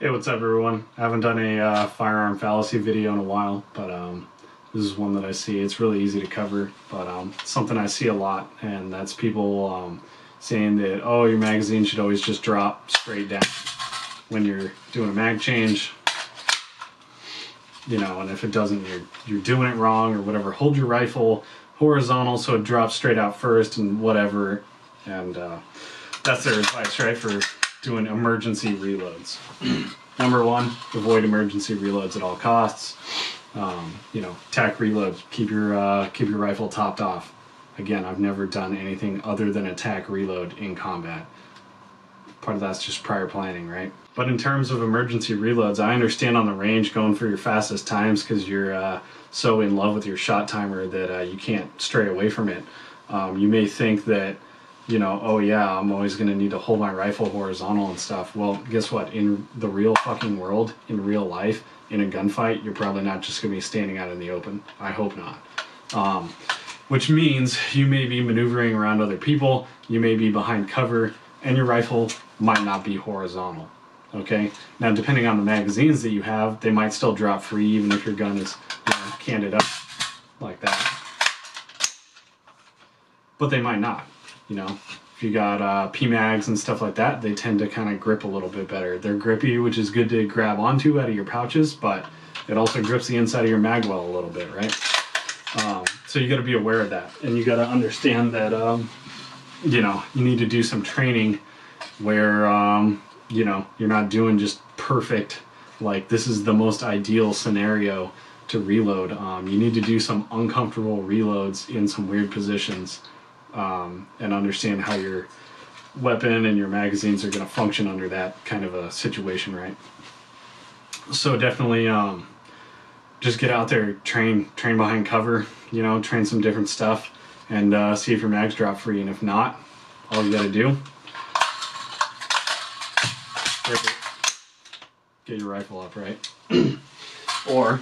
Hey, what's up, everyone? I haven't done a uh, firearm fallacy video in a while, but um, this is one that I see. It's really easy to cover, but um, something I see a lot, and that's people um, saying that, oh, your magazine should always just drop straight down when you're doing a mag change. You know, and if it doesn't, you're, you're doing it wrong or whatever. Hold your rifle horizontal so it drops straight out first and whatever. And uh, that's their advice, right, for doing emergency reloads. Number one, avoid emergency reloads at all costs. Um, you know, tac reload. Keep your uh, keep your rifle topped off. Again, I've never done anything other than attack reload in combat. Part of that's just prior planning, right? But in terms of emergency reloads, I understand on the range going for your fastest times because you're uh, so in love with your shot timer that uh, you can't stray away from it. Um, you may think that you know, oh yeah, I'm always going to need to hold my rifle horizontal and stuff. Well, guess what? In the real fucking world, in real life, in a gunfight, you're probably not just going to be standing out in the open. I hope not. Um, which means you may be maneuvering around other people, you may be behind cover, and your rifle might not be horizontal. Okay? Now, depending on the magazines that you have, they might still drop free even if your gun is you know, up like that. But they might not you know if you got uh, PMags and stuff like that, they tend to kind of grip a little bit better. They're grippy, which is good to grab onto out of your pouches, but it also grips the inside of your mag well a little bit, right? Um, so you got to be aware of that, and you got to understand that um, you know you need to do some training where um, you know you're not doing just perfect. Like this is the most ideal scenario to reload. Um, you need to do some uncomfortable reloads in some weird positions um, and understand how your weapon and your magazines are going to function under that kind of a situation, right? So definitely, um, just get out there, train, train behind cover, you know, train some different stuff, and uh, see if your mags drop free. And if not, all you got to do, get your rifle up, right? or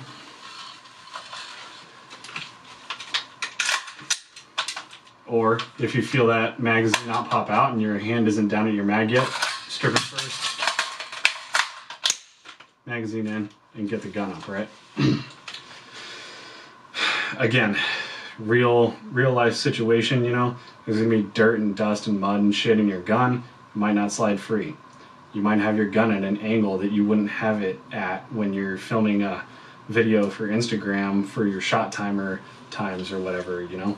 Or if you feel that magazine not pop out and your hand isn't down at your mag yet, strip it first, magazine in, and get the gun up, right? Again, real real life situation, you know, there's gonna be dirt and dust and mud and shit in your gun, it might not slide free. You might have your gun at an angle that you wouldn't have it at when you're filming a video for Instagram for your shot timer times or whatever, you know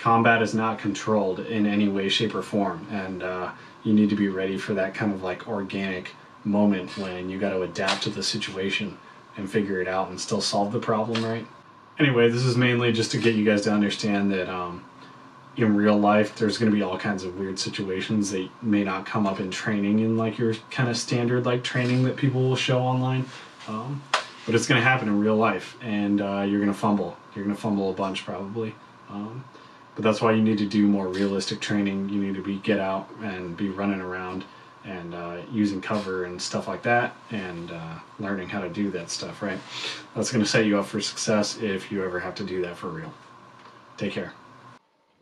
combat is not controlled in any way, shape, or form, and uh, you need to be ready for that kind of like organic moment when you got to adapt to the situation and figure it out and still solve the problem, right? Anyway, this is mainly just to get you guys to understand that um, in real life, there's going to be all kinds of weird situations that may not come up in training in like your kind of standard like training that people will show online. Um, but it's going to happen in real life, and uh, you're going to fumble. You're going to fumble a bunch probably. Um, but that's why you need to do more realistic training. You need to be get out and be running around and uh, using cover and stuff like that and uh, learning how to do that stuff, right? That's going to set you up for success if you ever have to do that for real. Take care.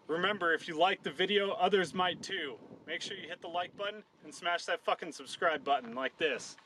Remember, if you like the video, others might too. Make sure you hit the like button and smash that fucking subscribe button like this.